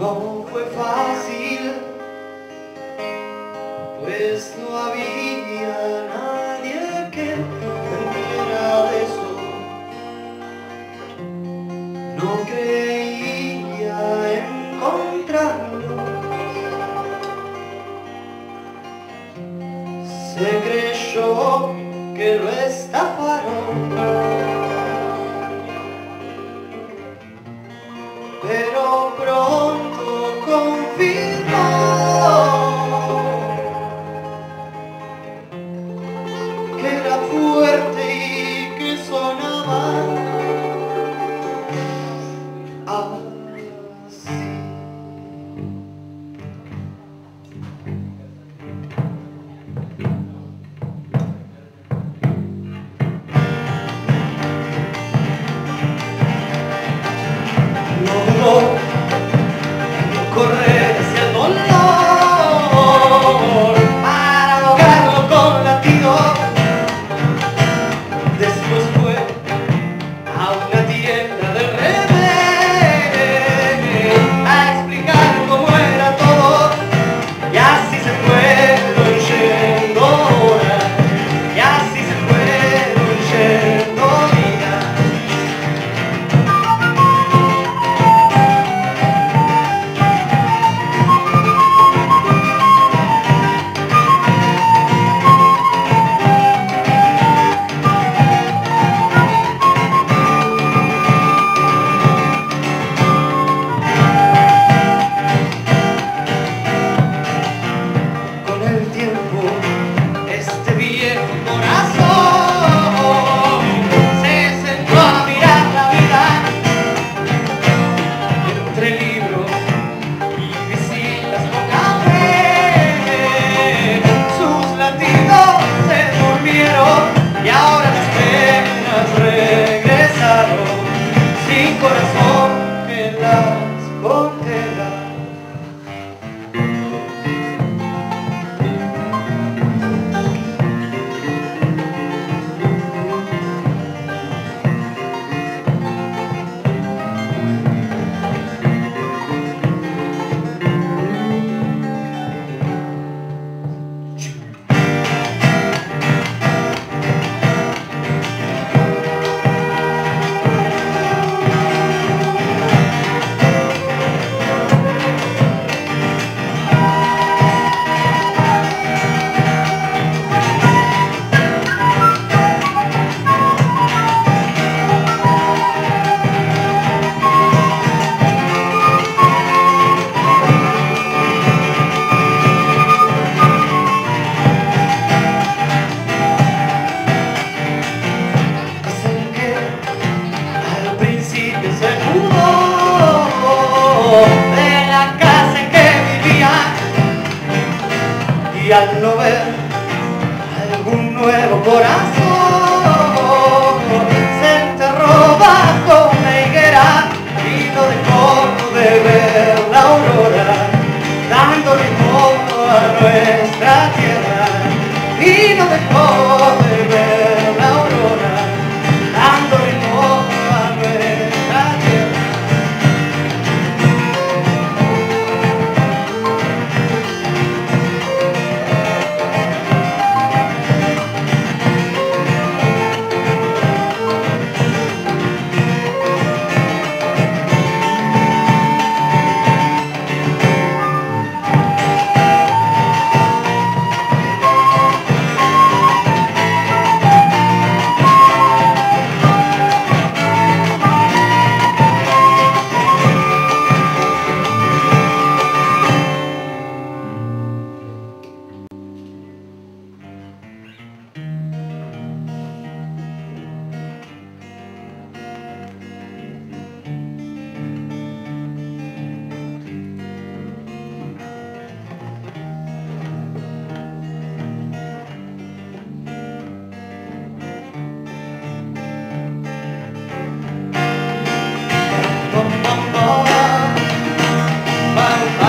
No fue fácil, pues no había nadie que entendiera eso. No creía encontrarlo. Se creyó que lo estafaron. correr. y al no ver algún nuevo corazón se enterró bajo una higuera y no dejó de ver la aurora dando ritmo a nuestra tierra y no dejó de ver bye, bye.